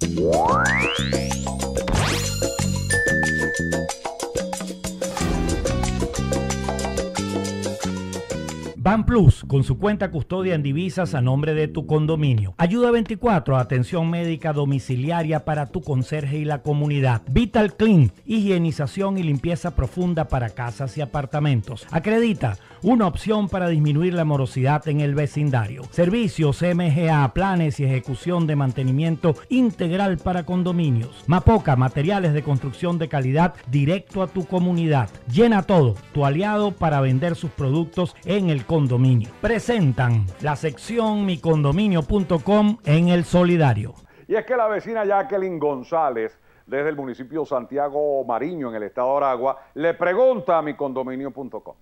Bye. Ban Plus, con su cuenta custodia en divisas a nombre de tu condominio. Ayuda 24, atención médica domiciliaria para tu conserje y la comunidad. Vital Clean, higienización y limpieza profunda para casas y apartamentos. Acredita, una opción para disminuir la morosidad en el vecindario. Servicios MGA, planes y ejecución de mantenimiento integral para condominios. Mapoca, materiales de construcción de calidad directo a tu comunidad. Llena todo, tu aliado para vender sus productos en el condominio. Presentan la sección micondominio.com en el solidario. Y es que la vecina Jacqueline González, desde el municipio Santiago Mariño, en el estado de Aragua, le pregunta a micondominio.com.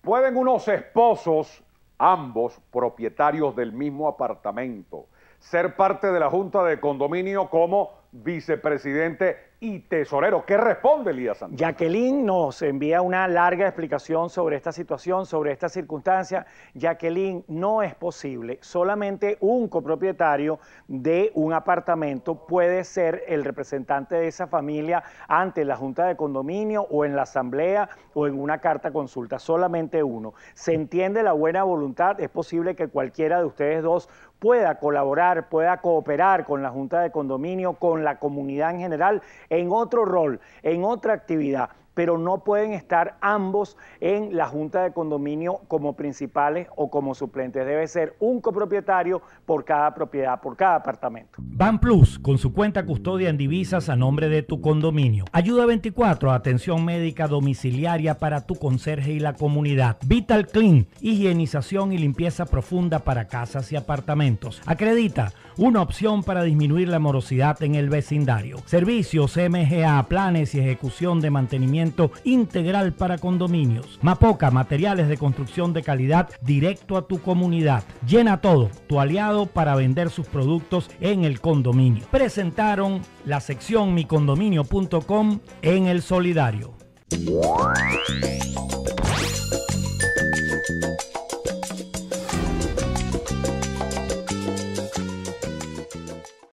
¿Pueden unos esposos, ambos propietarios del mismo apartamento, ser parte de la Junta de Condominio como vicepresidente y tesorero. ¿Qué responde Elías Santos? Jacqueline nos envía una larga explicación sobre esta situación, sobre esta circunstancia. Jacqueline, no es posible. Solamente un copropietario de un apartamento puede ser el representante de esa familia ante la Junta de Condominio o en la Asamblea o en una carta consulta. Solamente uno. Se entiende la buena voluntad. Es posible que cualquiera de ustedes dos pueda colaborar, pueda cooperar con la Junta de Condominio, con la comunidad en general en otro rol, en otra actividad, pero no pueden estar ambos en la junta de condominio como principales o como suplentes. Debe ser un copropietario por cada propiedad, por cada apartamento. Ban Plus, con su cuenta custodia en divisas a nombre de tu condominio. Ayuda 24, atención médica domiciliaria para tu conserje y la comunidad. Vital Clean, higienización y limpieza profunda para casas y apartamentos. Acredita una opción para disminuir la morosidad en el vecindario. Servicios MGA, planes y ejecución de mantenimiento integral para condominios. Mapoca, materiales de construcción de calidad directo a tu comunidad. Llena todo, tu aliado para vender sus productos en el condominio. Presentaron la sección micondominio.com en el solidario.